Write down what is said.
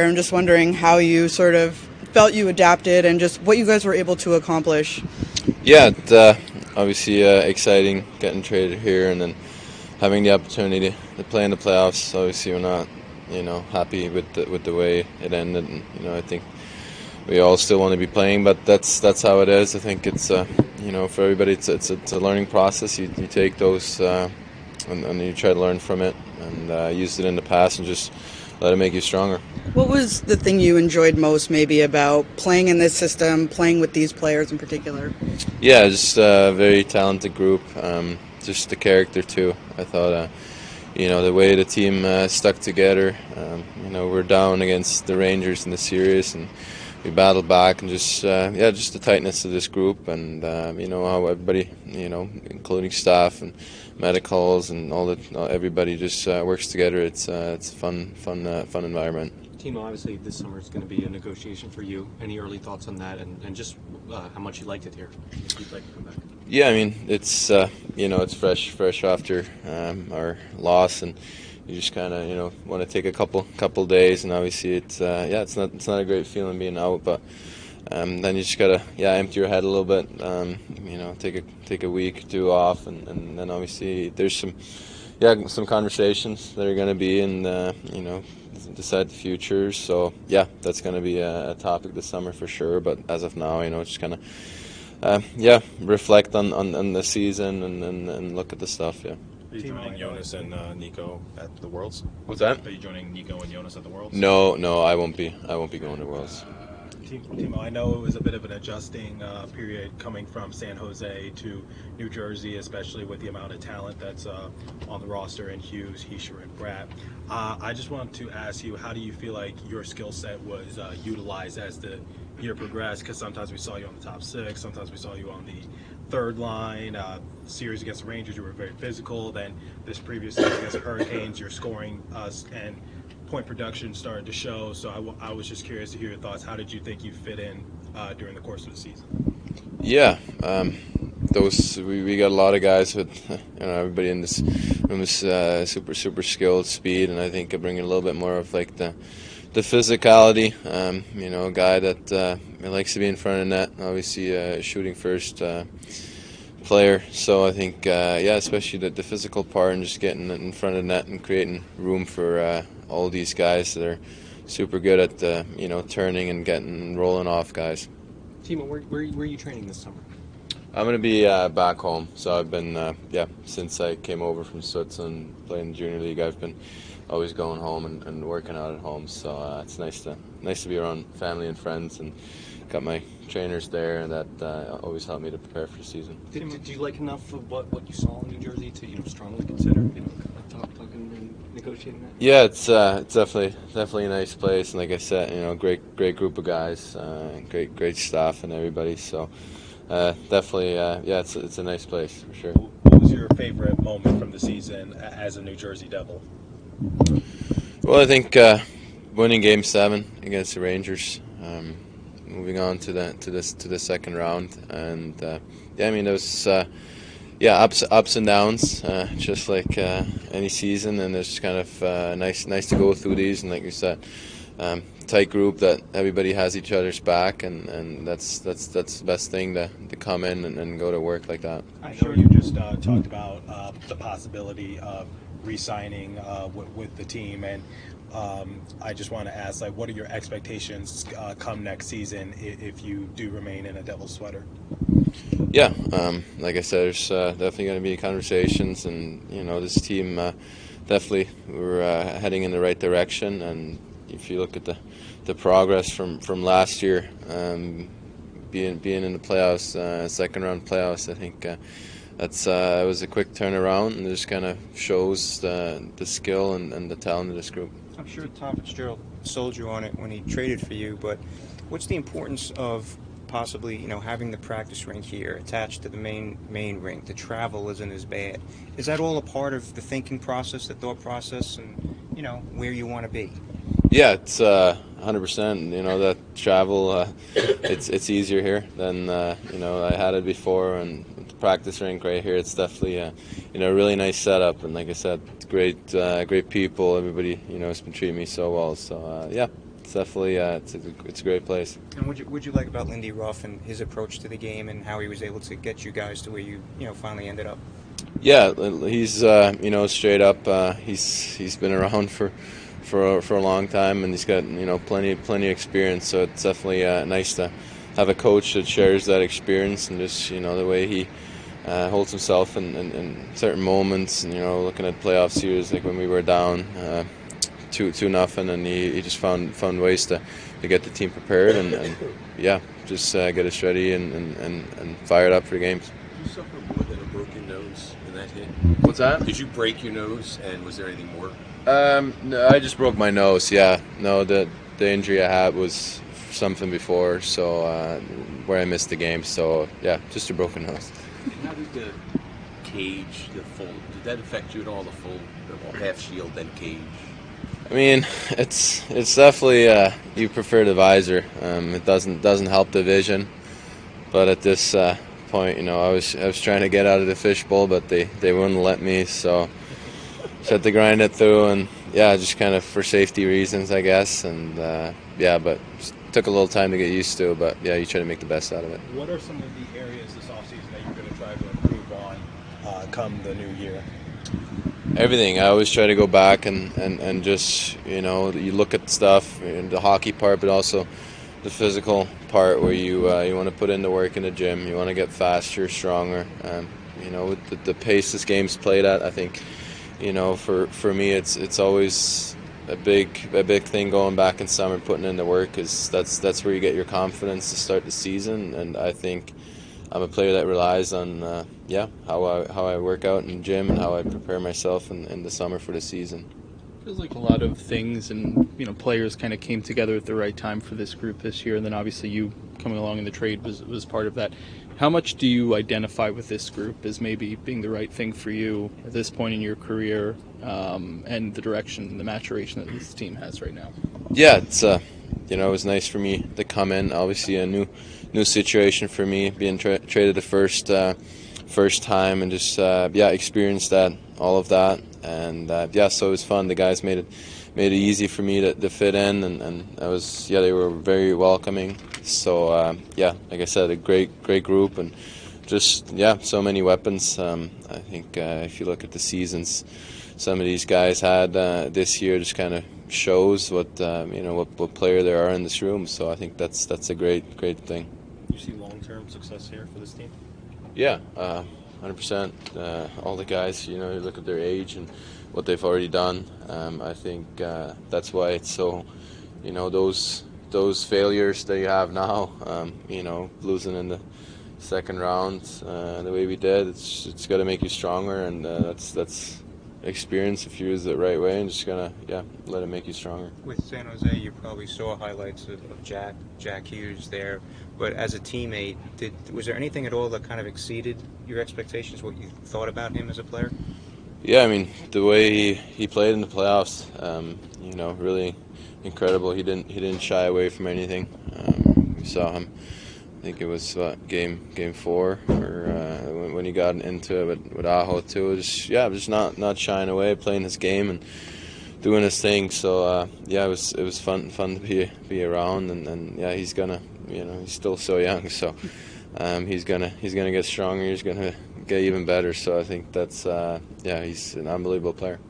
I'm just wondering how you sort of felt you adapted and just what you guys were able to accomplish. Yeah, it, uh, obviously uh, exciting getting traded here and then having the opportunity to play in the playoffs. Obviously, we're not, you know, happy with the, with the way it ended. And, you know, I think we all still want to be playing, but that's that's how it is. I think it's, uh, you know, for everybody, it's it's, it's a learning process. You, you take those uh, and, and, you try to learn from it and uh, use it in the past and just let it make you stronger. What was the thing you enjoyed most, maybe, about playing in this system, playing with these players in particular? Yeah, just a very talented group. Um, just the character too. I thought, uh, you know, the way the team uh, stuck together. Um, you know, we're down against the Rangers in the series, and we battled back, and just uh, yeah, just the tightness of this group, and uh, you know how everybody, you know, including staff and medicals and all that, everybody just uh, works together. It's uh, it's a fun fun fun environment. Timo, obviously this summer is going to be a negotiation for you. Any early thoughts on that, and, and just uh, how much you liked it here? You'd like to come back. Yeah, I mean it's uh, you know it's fresh fresh after um, our loss and. You just kind of you know want to take a couple couple days, and obviously it's uh, yeah it's not it's not a great feeling being out, but um, then you just gotta yeah empty your head a little bit. Um, you know, take a take a week, two off, and, and then obviously there's some yeah some conversations that are gonna be and uh, you know decide the future. So yeah, that's gonna be a, a, topic this summer for sure. But as of now, you know, just kind of uh, yeah reflect on, on, on, the season and, and, and look at the stuff. Yeah. Are you joining Jonas and uh, Nico at the Worlds? What's that? Are you joining Nico and Jonas at the Worlds? No, no, I won't be. I won't be going to Worlds. Timo, I know it was a bit of an adjusting uh, period coming from San Jose to New Jersey, especially with the amount of talent that's uh, on the roster in Hughes, Hischier, and Bratt. Uh, I just want to ask you, how do you feel like your skill set was uh, utilized as the year progressed? Because sometimes we saw you on the top six, sometimes we saw you on the third line. Uh, series against the Rangers, you were very physical. Then this previous series against the Hurricanes, you're scoring us and point production started to show. So I, was just curious to hear your thoughts. How did you think you fit in uh, during the course of the season? Yeah, um, those we, we got a lot of guys with you know everybody in this room is uh, super super skilled speed, and I think I bring a little bit more of like the the physicality. Um, you know, a guy that uh, likes to be in front of net. Obviously, uh, shooting first uh, player. So I think, uh, yeah, especially the, the, physical part and just getting in front of net and creating room for uh, all these guys that are super good at the you know turning and getting rolling off guys. Timo, where, where, where are you training this summer? I'm gonna be uh, back home. So I've been uh, yeah since I came over from Switzerland playing the junior league. I've been always going home and, and working out at home. So uh, it's nice to nice to be around family and friends and got my trainers there and that uh, always help me to prepare for the season. Did, did you like enough of what, what you saw in New Jersey to you know strongly consider you know talk, talking and negotiating that? Yeah, it's uh, it's definitely definitely a nice place, and like I said, you know, great great group of guys, uh, great great staff, and everybody. So uh, definitely, uh, yeah, it's it's a nice place for sure. What was your favorite moment from the season as a New Jersey Devil? Well, I think uh, winning Game Seven against the Rangers. Um, moving on to the to this to the second round, and uh, yeah, I mean it was uh, yeah ups ups and downs, uh, just like uh, any season, and it's kind of uh, nice nice to go through these, and like you said, um, tight group that everybody has each other's back, and, and that's that's that's the best thing to, to come in and, and go to work like that. I know you just uh, talked about the possibility of re-signing with, with the team and um, I just want to ask, like, what are your expectations uh, come next season if, if, you do remain in a Devils sweater? Yeah, um, like I said, there's uh, definitely going to be conversations, and you know, this team uh, definitely we're uh, heading in the right direction. And if you look at the the progress from from last year, um, being being in the playoffs, uh, second round playoffs, I think uh, that's uh, it was a quick turnaround and it just kind of shows the the skill and, and, the talent of this group. I'm sure Tom Fitzgerald sold you on it when he traded for you, but what's the importance of possibly you know having the practice rink here attached to the main main rink? The travel isn't as bad. Is that all a part of the thinking process, the thought process, and you know where you want to be? Yeah, it's uh, 100%. You know that travel, uh, it's it's easier here than uh, you know I had it before, and the practice rink right here, it's definitely a you know really nice setup, and like I said, great uh, great people. Everybody you know has been treating me so well. So uh, yeah, it's definitely uh, it's a, it's a great place. And what you would you like about Lindy Ruff and his approach to the game and how he was able to get you guys to where you you know finally ended up? Yeah, he's uh, you know straight up. Uh, he's he's been around for for for a long time, and he's got you know plenty plenty of experience. So it's definitely uh, nice to have a coach that shares that experience and just you know the way he uh, holds himself in, in, in, certain moments. And you know, looking at playoff series like when we were down uh, two two nothing, and he, he just found found ways to, to get the team prepared and, and yeah, just uh, get us ready and, and, and, and fired up for the games. Did you suffer more than a broken nose in that hit? What's that? Did you break your nose, and was there anything more? Um, no, I just broke my nose. Yeah, no, the the injury I had was something before, so uh, where I missed the game. So yeah, just a broken nose. And how did the cage, the full, did that affect you at all? The full, the half shield, then cage. I mean, it's it's definitely uh, you prefer the visor. Um, it doesn't doesn't help the vision, but at this uh, point, you know, I was I was trying to get out of the fishbowl, but they they wouldn't let me. So just had to grind it through, and yeah, just kind of for safety reasons, I guess. And uh, yeah, but took a little time to get used to. But yeah, you try to make the best out of it. What are some of the areas this offseason that you're going to try to improve on uh, come the new year? Everything. I always try to go back and, and, and just, you know, you look at stuff, in the hockey part, but also the physical part where you uh, you want to put in the work in the gym. You want to get faster, stronger. Um, you know, with the, the pace this game's played at, I think, you know, for, for me, it's it's always a big a big thing going back in summer, putting in the work, because that's that's where you get your confidence to start the season. And I think I'm a player that relies on uh, yeah how I how I work out in the gym and how I prepare myself in, in the summer for the season. Feels like a lot of things and you know players kind of came together at the right time for this group this year, and then obviously you coming along in the trade was was part of that. How much do you identify with this group as maybe being the right thing for you at this point in your career, um, and the direction, the maturation that this team has right now? Yeah, it's uh, you know it was nice for me to come in. Obviously, a new new situation for me, being tra- traded the first uh, first time, and just uh, yeah, experienced that all of that and uh, yeah, so it was fun. The guys made it made it easy for me to, to fit in, and, and I was yeah, they were very welcoming. So uh, yeah, like I said, a great great group, and just yeah, so many weapons. Um, I think uh, if you look at the seasons some of these guys had uh, this year, just kind of shows what um, you know what, what player there are in this room. So I think that's that's a great great thing. You see long-term success here for this team? Yeah. Uh, 100%. Uh, all the guys, you know, you look at their age and what they've already done. Um, I think uh, that's why it's so, you know, those those failures that you have now, um, you know, losing in the second round uh, the way we did, it's it's got to make you stronger, and uh, that's that's experience if you use it the right way and just gonna yeah let it make you stronger. With San Jose, you probably saw highlights of, of Jack Jack Hughes there, but as a teammate, did was there anything at all that kind of exceeded your expectations? What you thought about him as a player? Yeah, I mean the way he, he played in the playoffs, um, you know, really incredible. He didn't he didn't shy away from anything. Um, we saw him. I think it was what, game game four or uh, when, he got into it with, with Aho too. Just yeah, just not not shying away, playing his game and doing his thing. So uh, yeah, it was it was fun fun to be be around and, and yeah, he's gonna you know he's still so young, so um, he's gonna he's gonna get stronger. He's gonna get even better. So I think that's uh, yeah, he's an unbelievable player.